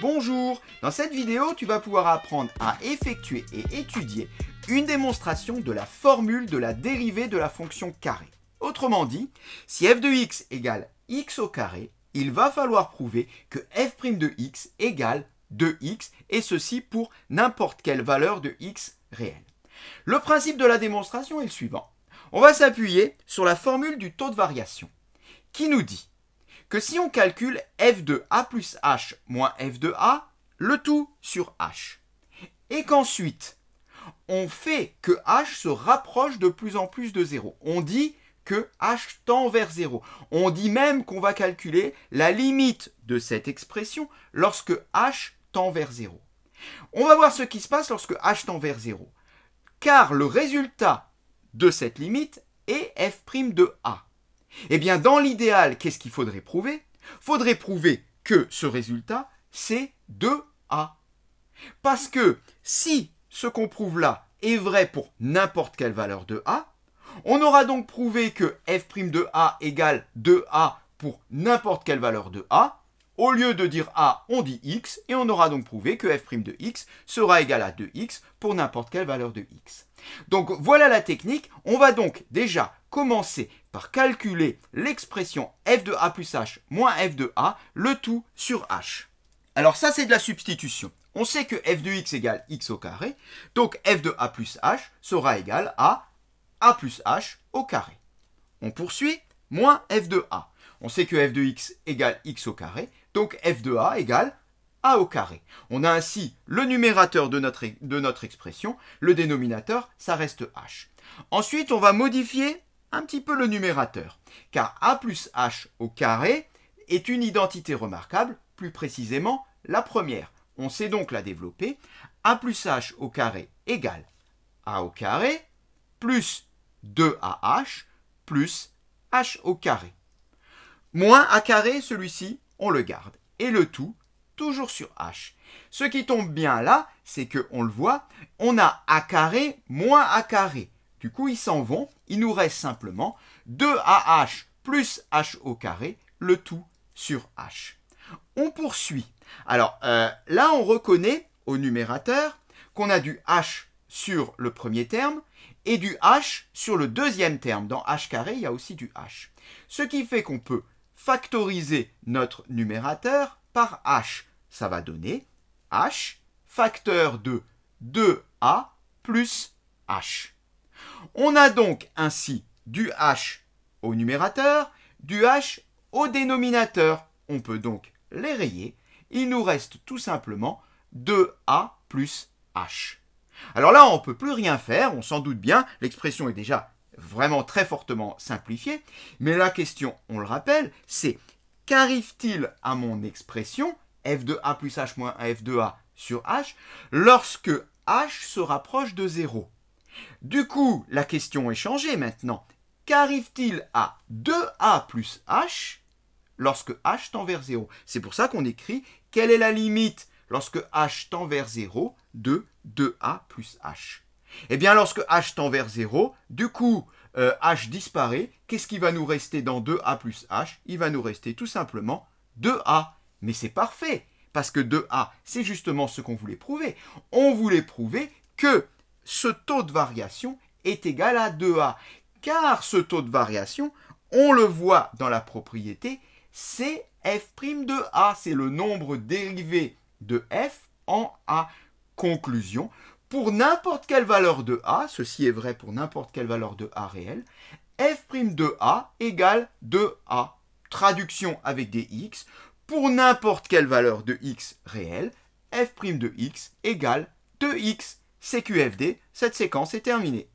Bonjour Dans cette vidéo, tu vas pouvoir apprendre à effectuer et étudier une démonstration de la formule de la dérivée de la fonction carré. Autrement dit, si f de x égale x au carré, il va falloir prouver que f' de x égale 2x, et ceci pour n'importe quelle valeur de x réelle. Le principe de la démonstration est le suivant. On va s'appuyer sur la formule du taux de variation, qui nous dit que si on calcule f de a plus h moins f de a, le tout sur h, et qu'ensuite on fait que h se rapproche de plus en plus de 0. On dit que h tend vers 0. On dit même qu'on va calculer la limite de cette expression lorsque h tend vers 0. On va voir ce qui se passe lorsque h tend vers 0. Car le résultat de cette limite est f' de a. Eh bien, dans l'idéal, qu'est-ce qu'il faudrait prouver? Faudrait prouver que ce résultat, c'est 2a. Parce que si ce qu'on prouve là est vrai pour n'importe quelle valeur de a, on aura donc prouvé que f' de a égale 2a pour n'importe quelle valeur de a, au lieu de dire A, on dit X, et on aura donc prouvé que f' de X sera égal à 2X pour n'importe quelle valeur de X. Donc voilà la technique. On va donc déjà commencer par calculer l'expression f de A plus H moins f de A, le tout sur H. Alors ça c'est de la substitution. On sait que f de x égale x au carré, donc f de a plus h sera égal à a plus h au carré. On poursuit, moins f de a. On sait que f de x égale x au carré, donc f de a égale a au carré. On a ainsi le numérateur de notre, expression, le dénominateur, ça reste h. Ensuite, on va modifier un petit peu le numérateur, car a plus h au carré est une identité remarquable, plus précisément la première. On sait donc la développer. a plus h au carré égale a au carré plus 2ah plus h au carré. Moins a carré, celui-ci, on le garde. Et le tout, toujours sur h. Ce qui tombe bien là, c'est que, on le voit, on a a carré moins a carré. Du coup, ils s'en vont. Il nous reste simplement 2ah plus h au carré, le tout sur h. On poursuit. Alors euh, là, on reconnaît au numérateur qu'on a du h sur le premier terme et du h sur le deuxième terme. Dans h carré, il y a aussi du h. Ce qui fait qu'on peut factoriser notre numérateur par h. Ça va donner h facteur de 2a plus h. On a donc ainsi du h au numérateur, du h au dénominateur. On peut donc les rayer. Il nous reste tout simplement 2a plus h. Alors là, on ne peut plus rien faire, on s'en doute bien, l'expression est déjà vraiment très fortement simplifiée, mais la question, on le rappelle, c'est qu'arrive-t-il à mon expression f de a plus h moins f de a sur h lorsque h se rapproche de 0 Du coup, la question est changée maintenant. Qu'arrive-t-il à 2a plus h lorsque h tend vers 0 C'est pour ça qu'on écrit quelle est la limite lorsque h tend vers 0 de 2a plus h. Eh bien, lorsque h tend vers 0, du coup, euh, h disparaît. Qu'est-ce qui va nous rester dans 2a plus h? Il va nous rester tout simplement 2a. Mais c'est parfait, parce que 2a, c'est justement ce qu'on voulait prouver. On voulait prouver que ce taux de variation est égal à 2a. Car ce taux de variation, on le voit dans la propriété, c'est f' de a. C'est le nombre dérivé de f en a. Conclusion, pour n'importe quelle valeur de a, ceci est vrai pour n'importe quelle valeur de a réelle, f' de a égale 2a. Traduction avec des x, pour n'importe quelle valeur de x réelle, f' de x égale 2x. CQFD, cette séquence est terminée.